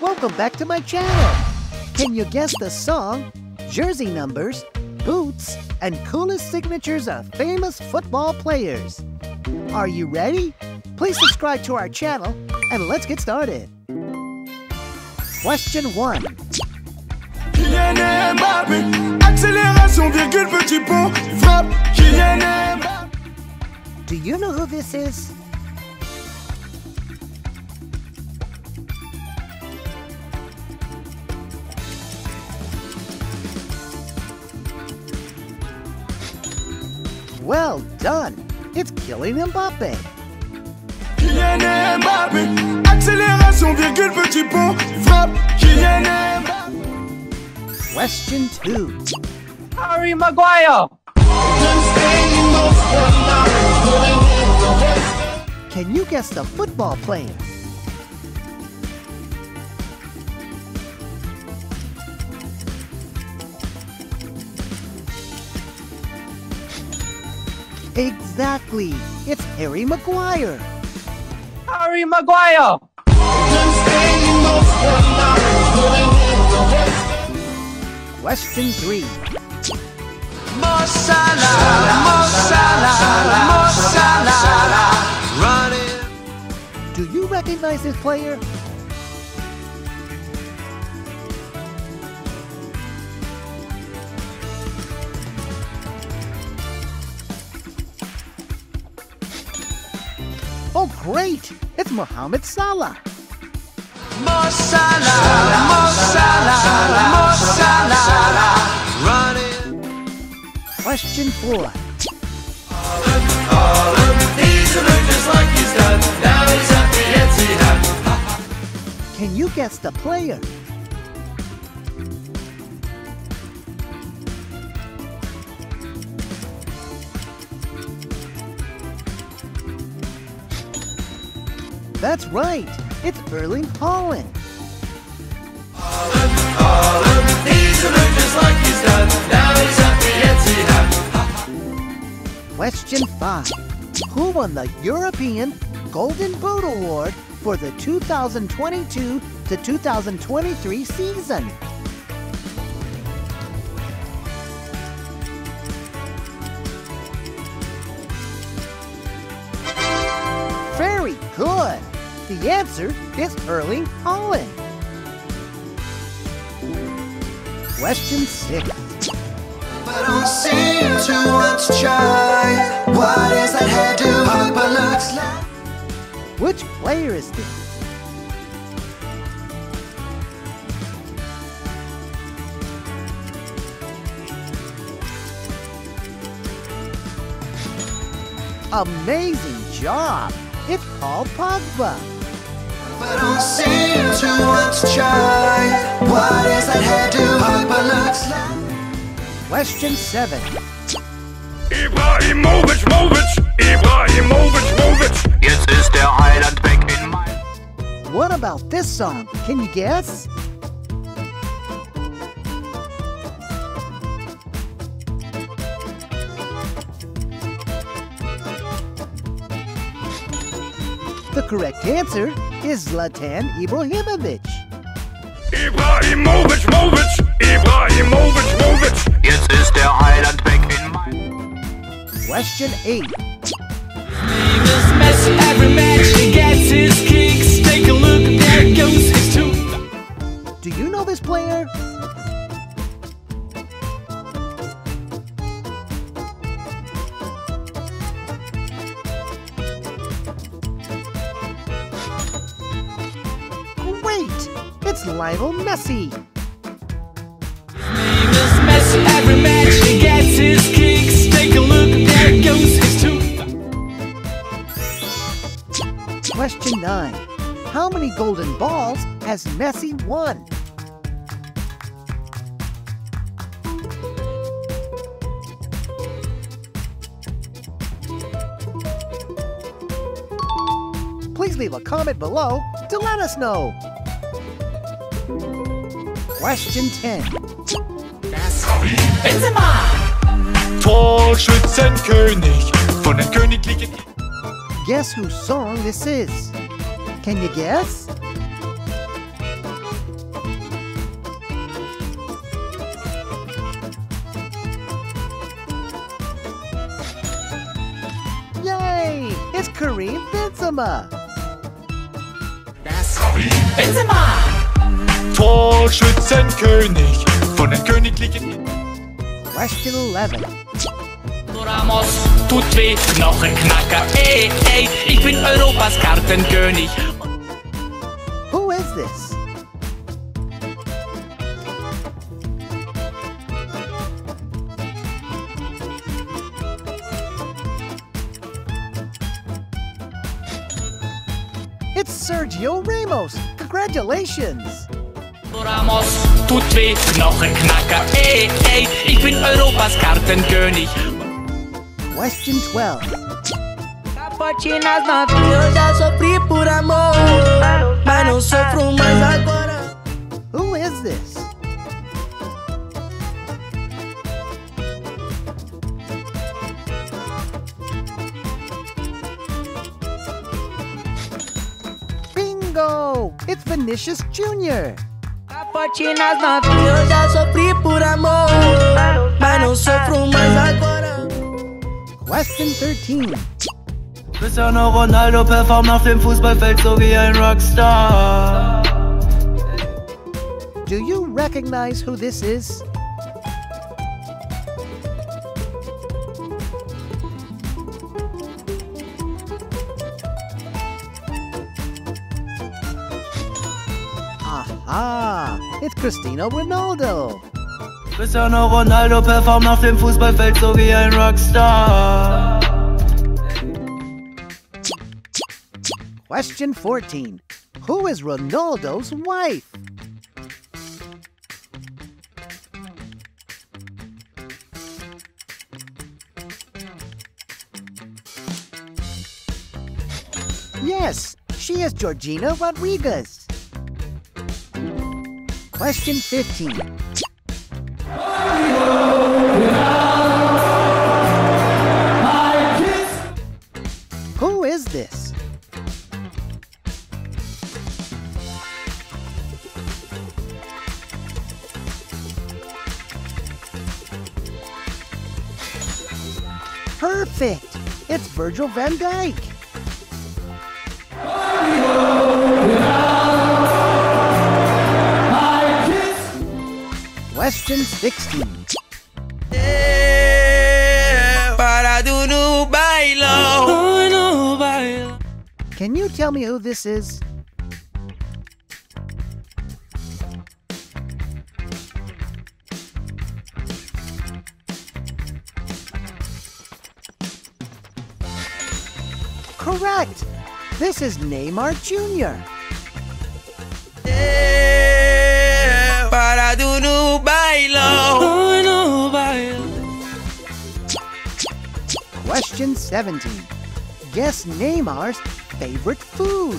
Welcome back to my channel. Can you guess the song, jersey numbers, boots, and coolest signatures of famous football players? Are you ready? Please subscribe to our channel and let's get started. Question 1. Kylian Mbappé, accélération, virgule, petit pont, frappe, Kylian Mbappé. Do you know who this is? Well done! It's Kylian Mbappe. Kylian Mbappé, accélération, virgule, petit pont, frappe, Kylian Mbappé. Question 2. Harry Maguire. Can you guess the football player? Exactly! It's Harry Maguire! Harry Maguire. Question 3. Mo Salah, Mo Salah, Mo Salah, running. Do you recognize this player? Great! It's Mohamed Salah. Mo Salah, Mo Salah, Mo Salah, running. Question 4. These are just like he's done. Now he's at the Etihad. Can you guess the player? That's right. It's Erling Haaland. These are just like he's done. Now he's at the. Question 5. Who won the European Golden Boot Award for the 2022 to 2023 season? The answer is Erling Haaland. Question 6. But don't seem to want to try. What is that hairdo? Papa looks like. Which player is this? Amazing job! It's Paul Pogba. But don't seem to want to try. What is that hairdo? Papa looks like. Question 7. Ibrahimovic, Movic, Ibrahimovic, Movic. Jetzt ist der Highland back in my. What about this song? Can you guess? The correct answer is Zlatan Ibrahimovic. Ibrahimovic, Movic, Ibrahimovic, Movic. Jetzt ist der Highland back in my. Question 8. Famous Messi every match he gets his kicks. Take a look, there goes his two. Do you know this player? Goes his two. Question 9. How many golden balls has Messi won? Please leave a comment below to let us know. Question 10. Das Benzema! Torschützenkönig von den Königlichen... Guess whose song this is? Can you guess? Yay! It's Karim Benzema! Das Karim Benzema! Torschützenkönig von den königlichen. Question 11. Ramos tut weh, Knochenknacker, ey, ey, ich bin Europas Kartenkönig. Who is this? It's Sergio Ramos. Congratulations. Ramos tut weh, Knochenknacker, ey, ey, ich bin Europas Kartenkönig. Question 12. Capotinas novinhas, eu já sofri por amor. Mas não sofro mais agora. Who is this? Bingo! It's Vinicius Jr. Capotinas novinhas, eu já sofri por amor. Mas não sofro mais agora. Question 13. Cristiano Ronaldo performt auf dem Fußballfeld so wie ein Rockstar. Do you recognize who this is? Cristiano Ronaldo. Cristiano Ronaldo performt auf dem Fußballfeld so wie ein Rockstar. Question 14. Who is Ronaldo's wife? Yes, she is Georgina Rodriguez. Question 15. Who is this? Perfect! It's Virgil van Dijk. Question 16. Para do no bailão. Can you tell me who this is? Correct! This is Neymar Jr. Question 17. Guess Neymar's favorite food.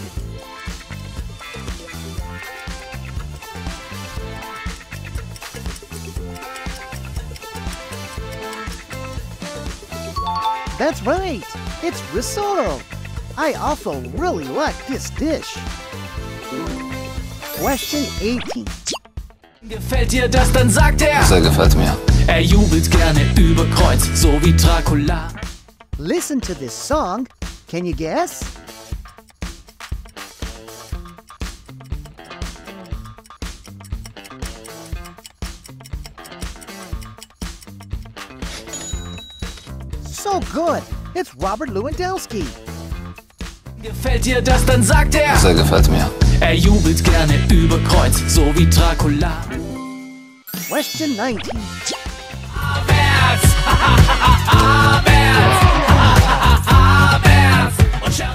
That's right. It's risotto. I also really like this dish. Question 18. Gefällt dir das, dann sagt er. Sehr gefällt mir. Er jubelt gerne über Kreuz, so wie Dracula. Listen to this song. Can you guess? So good. It's Robert Lewandowski. Gefällt dir das, dann sagt er. Sehr gefällt mir. Er jubelt gerne über Kreuz, so wie Dracula. Question 19. Abwärts! Abwärts! Abwärts! Und schau.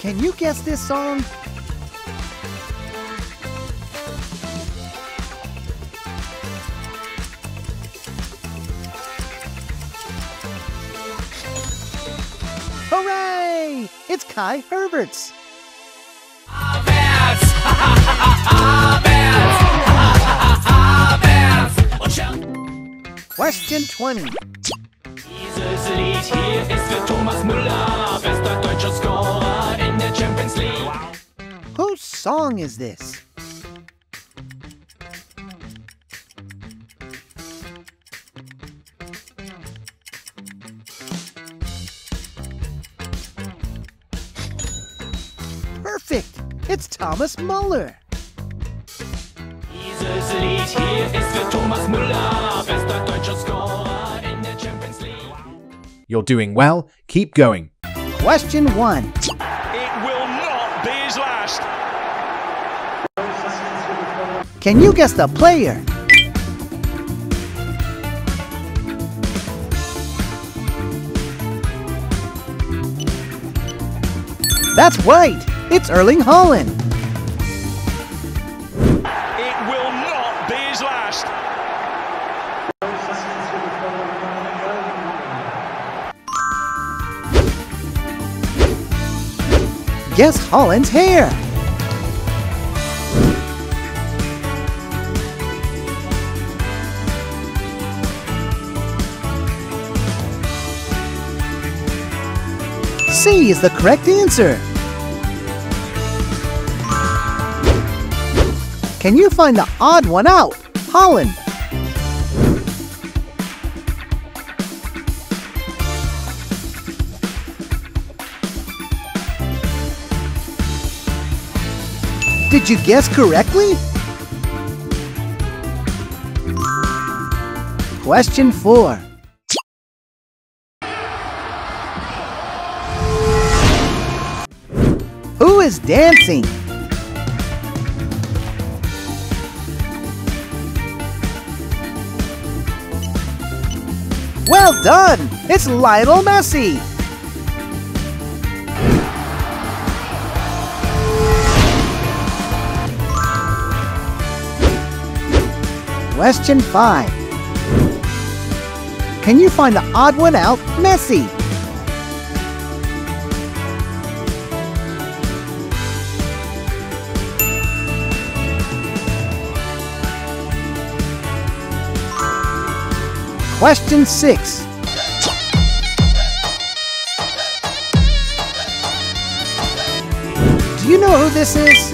Can you guess this song? Hooray! It's Kai Havertz. Question 20. Dieses Lied hier ist für Thomas Müller, bester deutscher Scorer in der Champions League. Whose song is this? Perfect! It's Thomas Muller. Dieses Lied hier ist für Thomas Müller, You're doing well. Keep going. Question 1. It will not be his last. Can you guess the player? That's right. It's Erling Haaland. Guess Haaland's hair. C is the correct answer. Can you find the odd one out? Haaland. Did you guess correctly? Question 4. Who is dancing? Well done! It's Lionel Messi! Question 5. Can you find the odd one out, Messi? Question 6. Do you know who this is?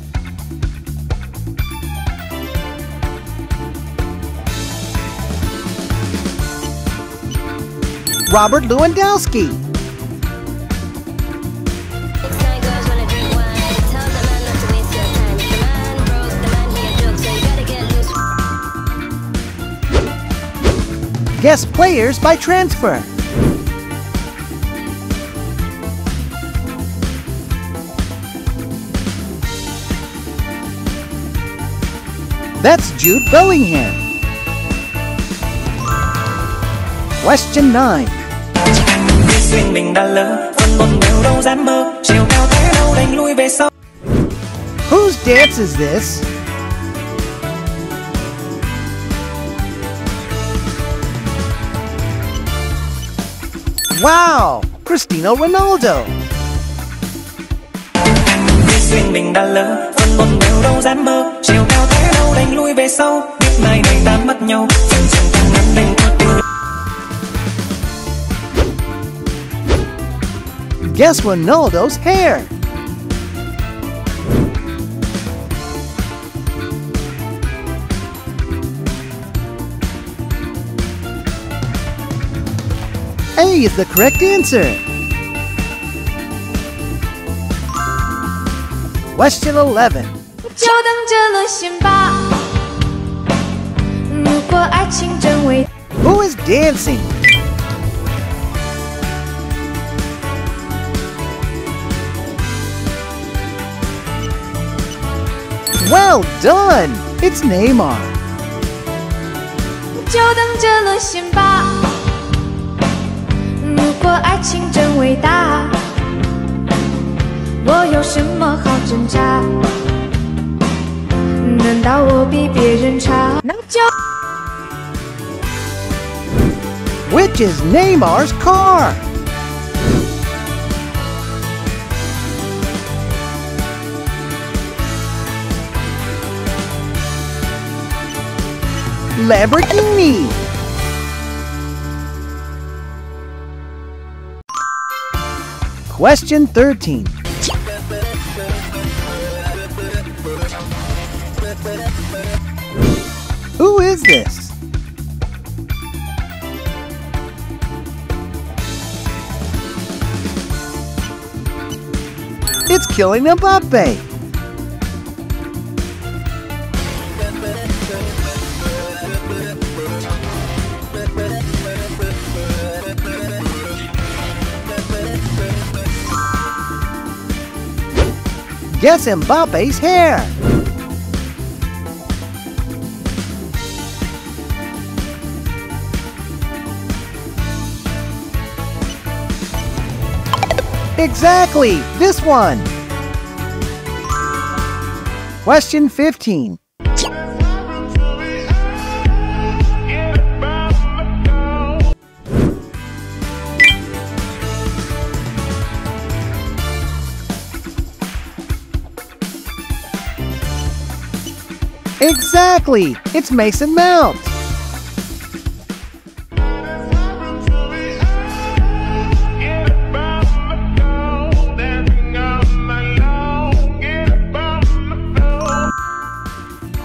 get Lewandowski. Guess players by transfer. That's Jude Bellingham. Question 9. Duyên mình đã lỡ Phần một đều đâu dám mơ Chiều cao thế đâu đành lui về sau Whose dance is this? Wow! Cristiano Ronaldo. Duyên mình đã lỡ Phần một đều đâu dám mơ Chiều cao thế đâu đành lui về sau Biết mai này ta mất nhau Phần chẳng càng ngắn đành có Guess Ronaldo's hair. A is the correct answer. Question 11. 就等着沦陷吧。如果爱情真伟 Who is dancing? Well done! It's Neymar. 就等着沦陷吧。如果爱情真伟大，我有什么好挣扎？难道我比别人差？那就 Which is Neymar's car? Lamborghini. Question 13. Who is this? It's Kylian Mbappe. Guess Mbappe's hair. Exactly, this one. Question 15. Exactly, it's Mason Mount.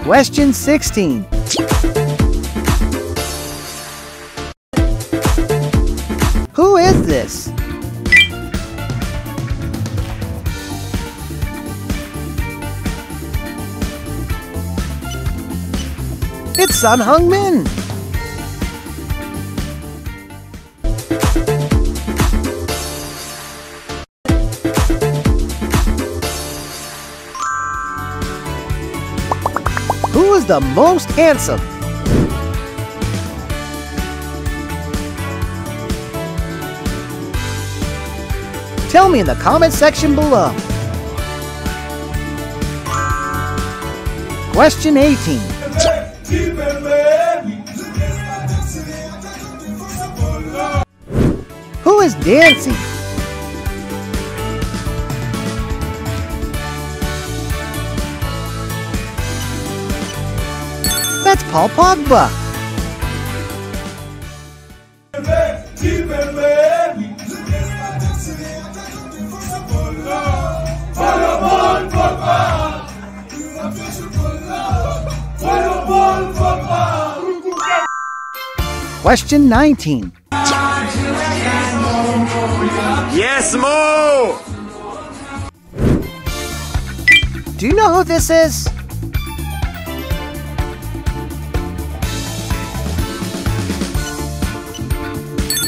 Question 16. It's Son Heung-min. Who is the most handsome? Tell me in the comment section below. Question 18. Dancing? That's Paul Pogba. Question 19. Yes, Mo! Do you know who this is?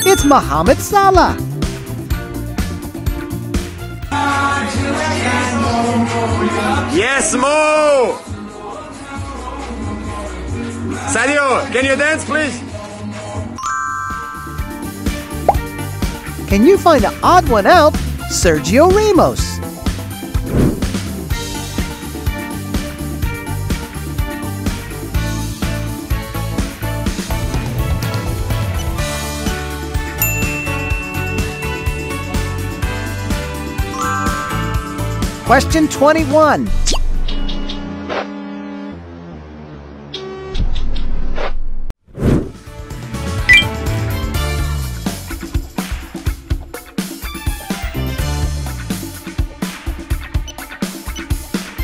It's Mohamed Salah. Yes, Mo! Sadio, can you dance, please? Can you find an odd one out? Sergio Ramos. Question 21.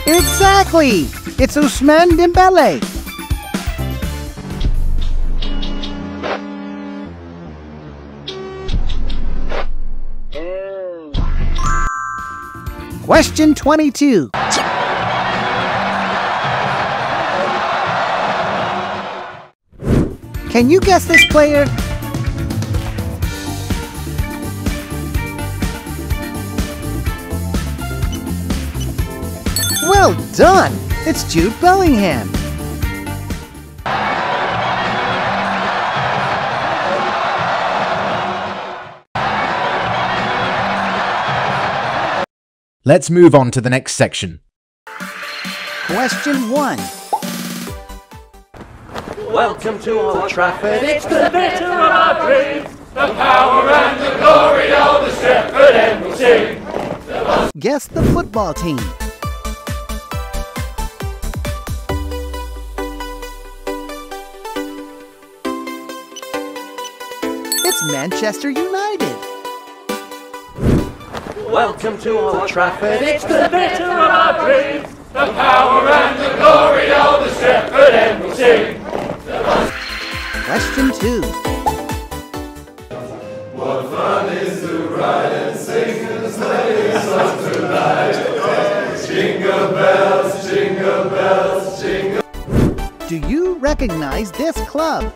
Exactly! It's Ousmane Dembele. Question 22. Can you guess this player? Done! It's Jude Bellingham. Let's move on to the next section. Question 1. Welcome to Old Trafford. It's the better of our dreams, the power and the glory of the Stretford end will sing. Guess the football team. Manchester United. Welcome to Old Trafford. It's the bitter of our dreams. The power and the glory of the Stretford end will sing. Question two. What fun is to ride and sing a sleigh song tonight. Jingle bells, jingle bells, jingle. Do you recognize this club?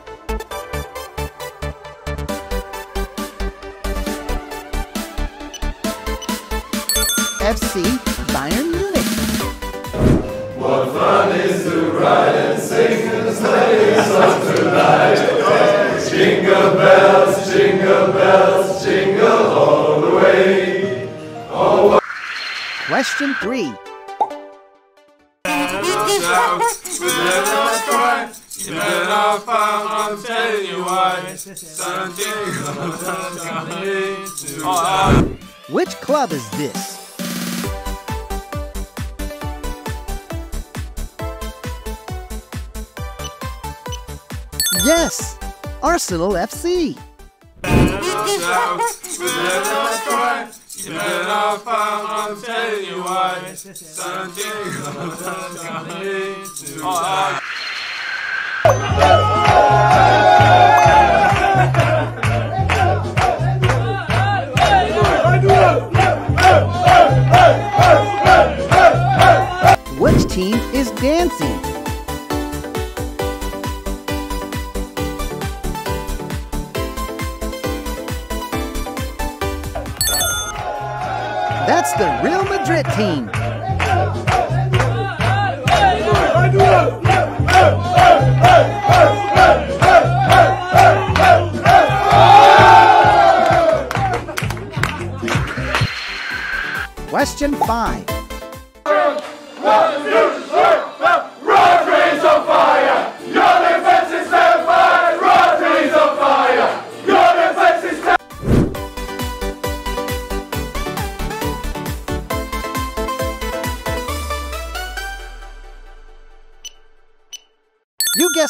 FC Bayern Munich. What fun is to ride and sing tonight. Jingle bells, jingle bells, jingle all the way. Oh, Question three. Which club is this? Yes, Arsenal FC. Which team is dancing? It's the Real Madrid team. Question 5.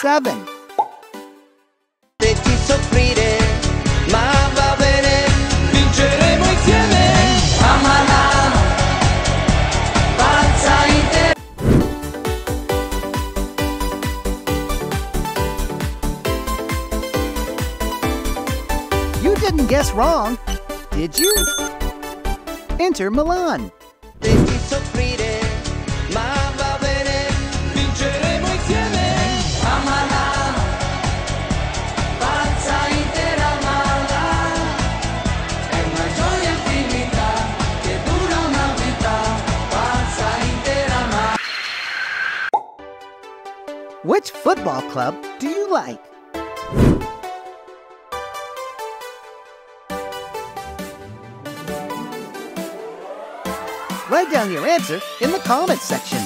intera. You didn't guess wrong, did you? Inter Milan. Football club do you like? Write down your answer in the comments section.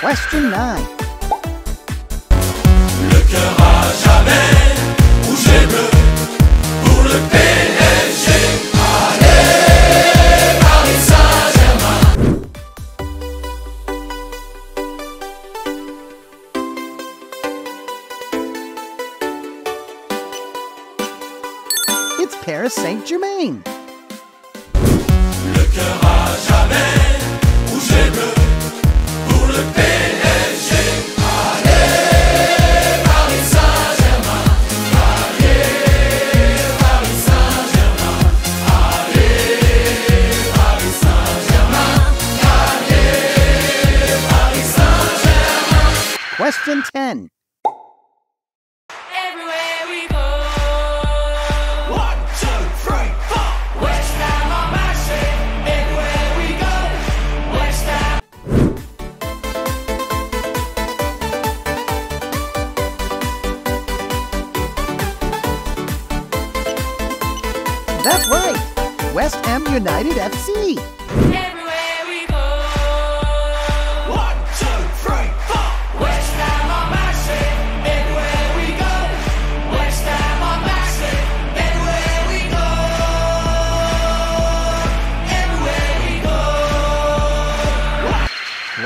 Question 9. Le cœur a jamais bleu pour le PSG. It's Paris Saint Germain.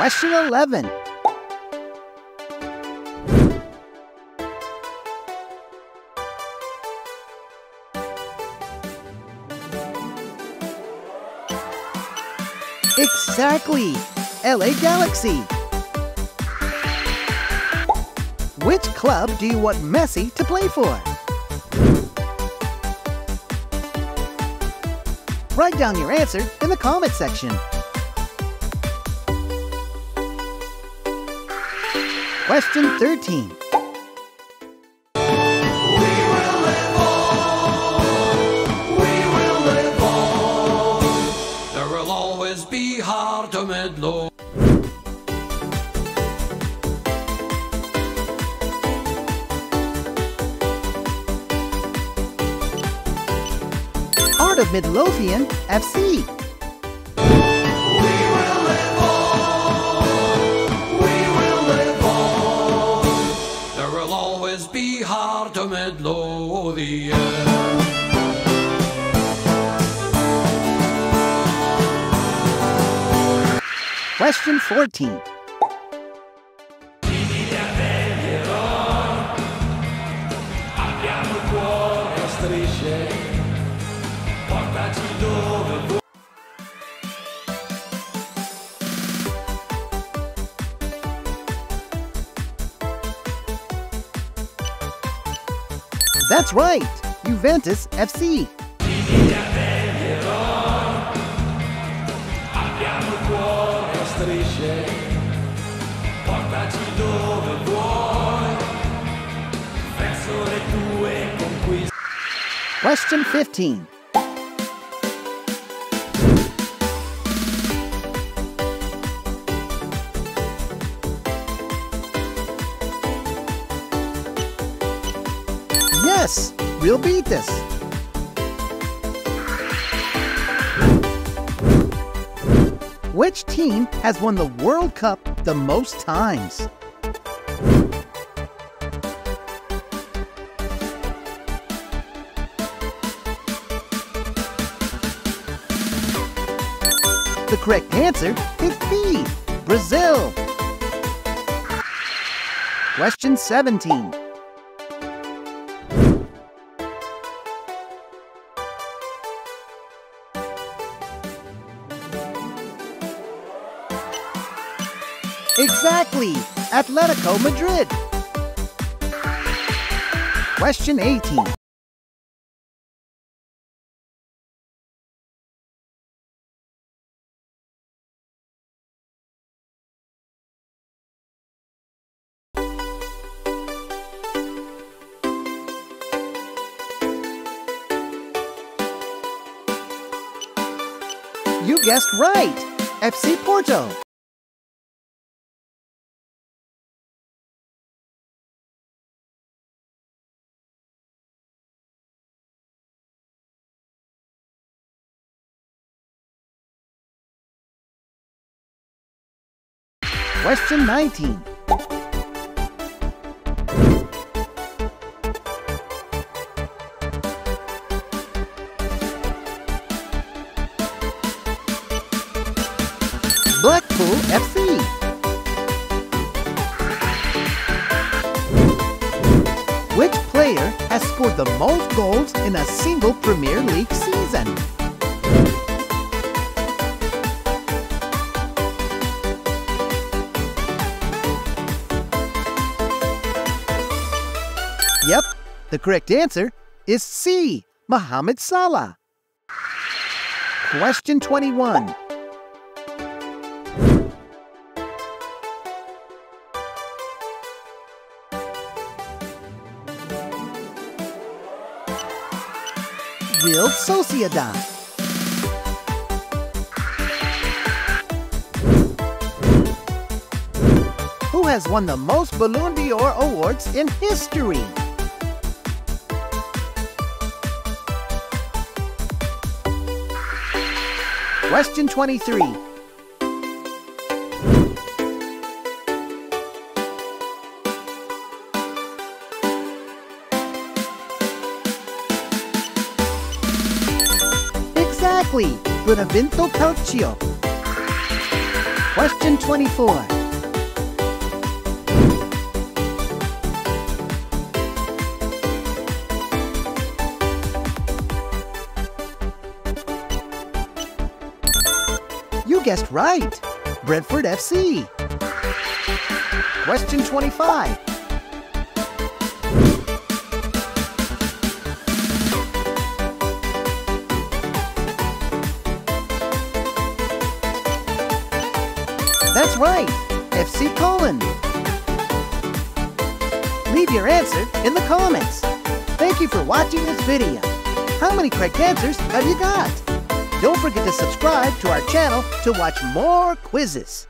Question 11. Exactly. LA Galaxy. Which club do you want Messi to play for? Write down your answer in the comment section. Midlow. Heart of Midlothian FC. Be hard to Midlothian. Question 14. That's right, Juventus FC. Question 15. We'll beat this. Which team has won the World Cup the most times? The correct answer is B, Brazil. Question 17. Exactly, Atletico Madrid. Question 18. You guessed right. FC Porto. Question 19. Blackpool FC. Which player has scored the most goals in a single Premier League season? Yep, the correct answer is C, Muhammad Salah. Question 21. Real Sociedad. Who has won the most Ballon d'Or awards in history? Question 23. Exactly, Buenaventura Calcio. Question 24. Guessed right. Brentford FC. Question 25. That's right, FC Colon. Leave your answer in the comments. Thank you for watching this video. How many correct answers have you got? Don't forget to subscribe to our channel to watch more quizzes.